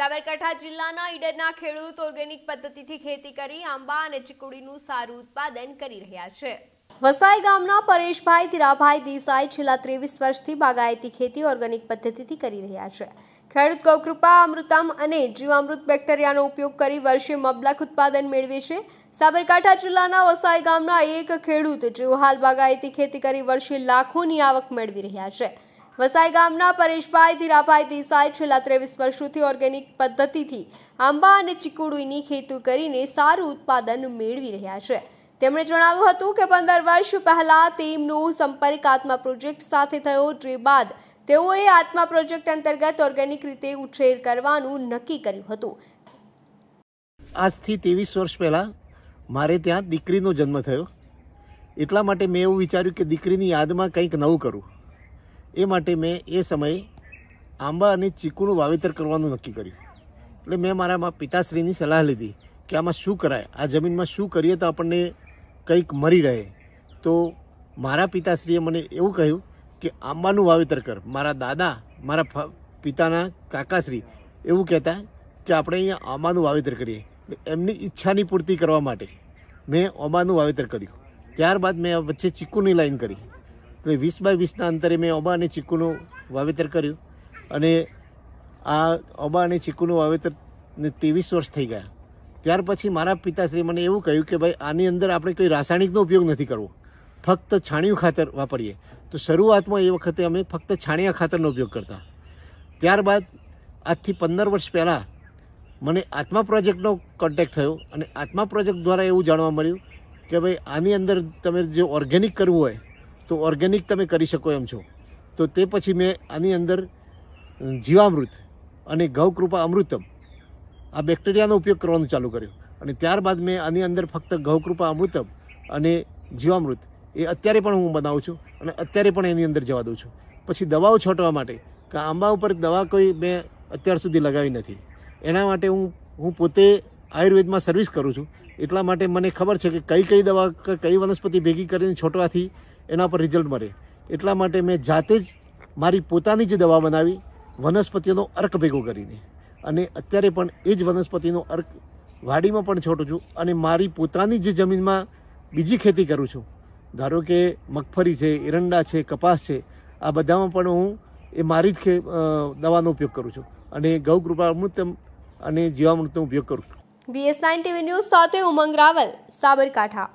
સાબરકાંઠા જિલ્લાના ઈડરના ખેડૂત ઓર્ગેનિક પદ્ધતિથી ખેતી કરી આંબા અને ચીકુડીનું સારું ઉત્પાદન કરી રહ્યા છે. વસાઈ ગામના પરેશભાઈ તીરાભાઈ દેસાઈ છેલ્લા ત્રેવીસ વર્ષથી બાગાયતી ખેતી ઓર્ગેનિક પદ્ધતિથી કરી રહ્યા છે. ખેડૂત ગૌકૃપા, અમૃતમ અને જીવામૃત બેક્ટેરિયાનો ઉપયોગ કરી વર્ષે મબલક ઉત્પાદન મેળવે છે. સાબરકાંઠા જિલ્લાના વસાઈ ગામના એક ખેડૂત જેઓ હાલ બાગાયતી ખેતી કરી વર્ષે લાખોની આવક મેળવી રહ્યા છે. વસાઈ ગામના પરેશભાઈ ધીરાભાઈ દેસાઈ છેલ્લા ત્રેવીસ વર્ષોથી ઓર્ગેનિક પદ્ધતિથી આંબા અને ચીકુડીની ખેતી કરીને સારું ઉત્પાદન મેળવી રહ્યા છે. તેમણે જણાવ્યું હતું કે પંદર વર્ષ પહેલાં તેમનો સંપર્ક આત્મા પ્રોજેક્ટ સાથે થયો, જે બાદ તેઓએ આત્મા પ્રોજેક્ટ અંતર્ગત ઓર્ગેનિક રીતે ઉછેર કરવાનું નક્કી કર્યું હતું. આજથી ત્રેવીસ વર્ષ પહેલાં મારે ત્યાં દીકરીનો જન્મ થયો. એટલા માટે મેં એવું વિચાર્યું કે દીકરીની યાદમાં કંઈક નવું કરું. એ માટે મેં એ સમયે આંબા અને ચીકુનું વાવેતર કરવાનું નક્કી કર્યું. એટલે મેં મારા પિતાશ્રીની સલાહ લીધી કે આમાં શું કરાય? આ જમીનમાં શું કરીએ તો આપણને કંઈક મરી રહે. તો મારા પિતાશ્રીએ મને એવું કહ્યું કે આંબાનું વાવેતર કર. મારા દાદા, મારા પિતાના કાકાશ્રી એવું કહેતા કે આપણે અહીંયા આંબાનું વાવેતર કરીએ. એમની ઈચ્છાની પૂર્તિ કરવા માટે મેં આંબાનું વાવેતર કર્યું. ત્યારબાદ મેં વચ્ચે ચીકુની લાઈન કરી. તો વીસ બાય વીસના અંતરે મેં ઓબા અને ચીકુનું વાવેતર કર્યું અને આ ઓબા અને ચીકુનું વાવેતર ને ત્રેવીસ વર્ષ થઈ ગયા. ત્યાર પછી મારા પિતાશ્રી મને એવું કહ્યું કે ભાઈ, આની અંદર આપણે કોઈ રાસાયણિકનો ઉપયોગ નથી કરવો. ફક્ત છાણિયું ખાતર વાપરીએ. તો શરૂઆતમાં એ વખતે અમે ફક્ત છાણિયા ખાતરનો ઉપયોગ કરતા. ત્યારબાદ આજથી પંદર વર્ષ પહેલાં મને આત્મા પ્રોજેક્ટનો કોન્ટેક્ટ થયો અને આત્મા પ્રોજેક્ટ દ્વારા એવું જાણવા મળ્યું કે ભાઈ, આની અંદર તમે જે ઓર્ગેનિક કરવું હોય તો ઓર્ગેનિક તમે કરી શકો એમ છો. તો તે પછી મેં આની અંદર જીવામૃત અને ગૌકૃપા અમૃતમ આ બેક્ટેરિયાનો ઉપયોગ કરવાનું ચાલુ કર્યું. અને ત્યારબાદ મેં આની અંદર ફક્ત ગૌકૃપા અમૃતમ અને જીવામૃત એ અત્યારે પણ હું બનાવું છું અને અત્યારે પણ એની અંદર જવા દઉં છું. પછી દવાઓ છોટવા માટે, કે આંબા ઉપર દવા કોઈ મેં અત્યાર સુધી લગાવી નથી. એના માટે હું હું પોતે આયુર્વેદમાં સર્વિસ કરું છું. એટલા માટે મને ખબર છે કે કઈ કઈ દવા કઈ વનસ્પતિ ભેગી કરીને છોટવાથી એના પર રિઝલ્ટ મળે. એટલા માટે મેં જાતે જ મારી પોતાની જ દવા બનાવી, વનસ્પતિઓનો અર્ક ભેગો કરીને. અને અત્યારે પણ એ જ વનસ્પતિનો અર્ક વાડીમાં પણ છોટું છું અને મારી પોતાની જે જમીનમાં બીજી ખેતી કરું છું. ધારો કે મગફળી છે, એરંડા છે, કપાસ છે, આ બધામાં પણ હું એ મારી જ દવાનો ઉપયોગ કરું છું. અને ગૌકૃપા અમૃતમ અને જીવામૃતનો ઉપયોગ કરું છું. બીએસ નાઇન ટીવી ન્યૂઝ સાથે ઉમંગ રાવલ સાબરકાંઠા.